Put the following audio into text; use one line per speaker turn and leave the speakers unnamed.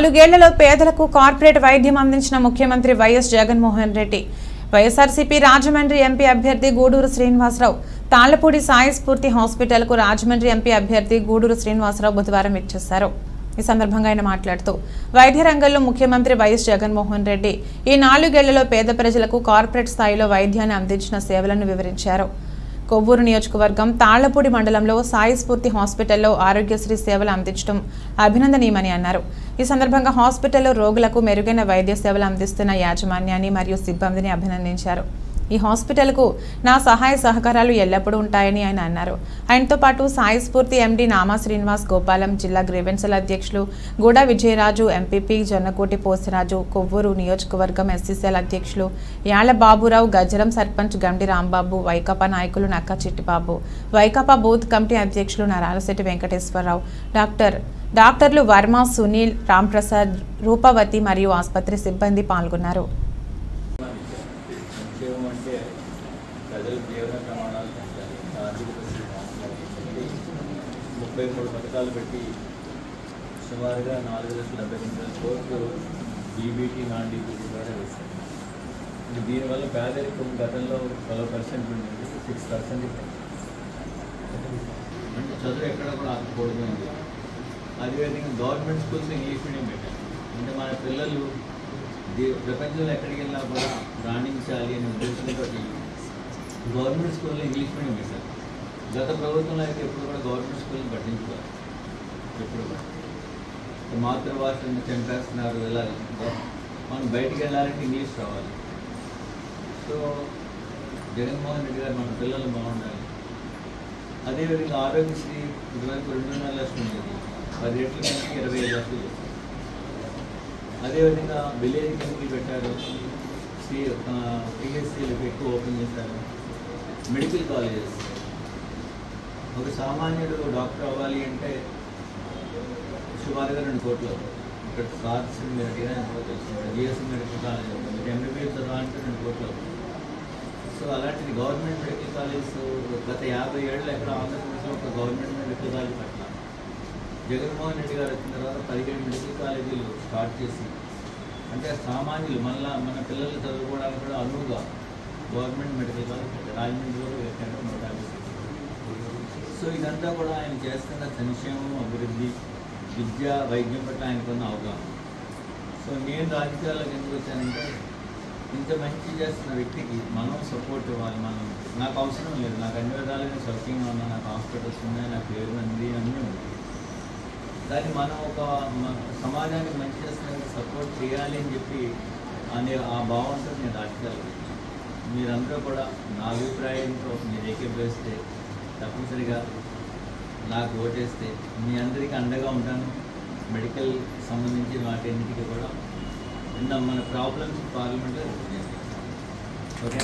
నాలుగేళ్ళలో పేదలకు కార్పొరేట్ వైద్యం అందించిన ముఖ్యమంత్రి YS Jaganmohan Reddy. YSRCP Rajahmundry MP అభ్యర్థి గూడూరు శ్రీనివాసరావు. తాళ్ళపూడి సాయి స్ఫూర్తి హాస్పిటల్కు రాజమండ్రి ఎంపీ అభ్యర్థి గూడూరు శ్రీనివాసరావు బుధవారం ఇచ్చేశారు ఈ సందర్భంగా ఆయన మాట్లాడుతూ వైద్య రంగంలో ముఖ్యమంత్రి వైఎస్ జగన్మోహన్ రెడ్డి ఈ నాలుగేళ్ళలో పేద ప్రజలకు కార్పొరేట్ స్థాయిలో వైద్యాన్ని అందించిన సేవలను వివరించారు. కొవ్వూరు నియోజకవర్గం తాళ్ళపూడి మండలంలో సాయి స్ఫూర్తి హాస్పిటల్లో ఆరోగ్యశ్రీ సేవలు అందించడం అభినందనీయమని అన్నారు. ఈ సందర్భంగా హాస్పిటల్లో రోగులకు మెరుగైన వైద్య సేవలు అందిస్తున్న యాజమాన్యాన్ని మరియు సిబ్బందిని అభినందించారు. ఈ హాస్పిటల్కు నా సహాయ సహకారాలు ఎల్లప్పుడూ ఉంటాయని ఆయన అన్నారు. ఆయనతో పాటు సాయి స్ఫూర్తి ఎండి నామా శ్రీనివాస్ గోపాలం జిల్లా గ్రీవెన్సల అధ్యక్షులు గూడ విజయరాజు ఎంపీపీ జొన్నకోటి పోసిరాజు కొవ్వూరు నియోజకవర్గం ఎస్సీసీఎల్ అధ్యక్షులు యాళ్ళ బాబురావు గజరం సర్పంచ్ గండి రాంబాబు వైకాపా నాయకులు నక్క చిట్టిబాబు వైకాపా బూత్ కమిటీ అధ్యక్షులు నరాలశెట్టి వెంకటేశ్వరరావు డాక్టర్ డాక్టర్లు వర్మ సునీల్ రాంప్రసాద్ రూపవతి మరియు ఆసుపత్రి సిబ్బంది పాల్గొన్నారు
సంక్షేమం అంటే ప్రజలకు జీవన ప్రమాణాలు పెంచాలి ఆర్థిక పరిస్థితి బాగుండాలి. ముప్పై మూడు పథకాలు పెట్టి సుమారుగా నాలుగు లక్షల డెబ్బై ఎనిమిది వేల కోట్లు డీబీటీ నాన్ డీబీటీ ద్వారా వేశారు. దీనివల్ల పేదరికం గతంలో ట్వెల్వ్ పర్సెంట్ ఉండేది సిక్స్ పర్సెంట్ అంటే చదువు ఎక్కడ కూడా ఆగకూడదు అని అదేవిధంగా గవర్నమెంట్ స్కూల్స్ ఇంగ్లీష్ మీడియం పెట్టాలి అంటే మన పిల్లలు ప్రపంచంలో ఎక్కడికి వెళ్ళినా కూడా రాణించాలి అనే ఉద్దేశంతో గవర్నమెంట్ స్కూల్లో ఇంగ్లీష్ మీడియం పెట్టారు గత ప్రభుత్వంలో అయితే ఎప్పుడు కూడా గవర్నమెంట్ స్కూల్ని పట్టించుకోవాలి ఎప్పుడు కూడా మాతృభాషను చంపేస్తున్నారు ఇలా మనం బయటికి వెళ్ళాలంటే ఇంగ్లీష్ రావాలి సో జగన్మోహన్ రెడ్డి గారు మన పిల్లలు బాగుండాలి అదేవిధంగా ఆరోగ్యశ్రీ ఇదివరకు రెండున్నర లక్షలు ఉండేది పది రెట్లు కనుక ఇరవై ఐదు లక్షలు చేశారు. అదేవిధంగా విలేజ్ కెమికల్ పెట్టారు సి పిహెచ్సీలకు ఎక్కువ ఓపెన్ చేశారు మెడికల్ కాలేజెస్. ఒక సామాన్యుడు డాక్టర్ అవ్వాలి అంటే సుమారుగా రెండు కోట్లు. ఇక్కడ సార్స్ మీరు అడిగినా ఎంతో మెడికల్ కాలేజ్ అవుతుంది ఎంబీబీఎస్ చదవాలంటే రెండు కోట్లు. అవుతుంది సో అలాంటిది గవర్నమెంట్ మెడికల్ కాలేజ్ గత యాభై ఏళ్ళు ఎక్కడ ఆంధ్రప్రదేశ్లో ఒక గవర్నమెంట్ మెడికల్ కాలేజ్ పట్ల. జగన్మోహన్ రెడ్డి గారు వచ్చిన తర్వాత పదిహేడు మెడికల్ కాలేజీలు స్టార్ట్ చేసి అంటే సామాన్యులు మళ్ళీ మన పిల్లలు చదువుకోవడానికి కూడా అనువుగా గవర్నమెంట్ మెడికల్ రాజమండ్రిలో పెట్టారు సో ఇదంతా కూడా ఆయన చేస్తున్న సంక్షేమం అభివృద్ధి విద్య వైద్యం పట్ల ఆయనకున్న అవగాహన. సో నేను రాజకీయాల్లోకి ఎందుకు వచ్చానంటే ఇంత మంచి చేస్తున్న వ్యక్తికి మనం సపోర్ట్ ఇవ్వాలి మనం నాకు అవసరం లేదు. నాకు అన్ని విధాలుగా సౌఖ్యంగా ఉన్నా నాకు హాస్పిటల్స్ ఉన్నాయి నాకు పేరు ఉంది అన్నీ ఉన్నాయి. కానీ మనం ఒక సమాజానికి మంచి చేస్తున్న సపోర్ట్ చేయాలి అని చెప్పి అనే ఆ భావంతో నేను రాజకీయాలకు వచ్చాను. మీరందరూ కూడా నా అభిప్రాయంతో మీరు ఏకీభవిస్తే తప్పనిసరిగా నాకు ఓటేస్తే మీ అందరికీ అండగా ఉంటాను. మెడికల్ సంబంధించి వాటన్నిటికీ కూడా. నిన్న మన ప్రాబ్లమ్స్ పార్లమెంట్లో ఓకే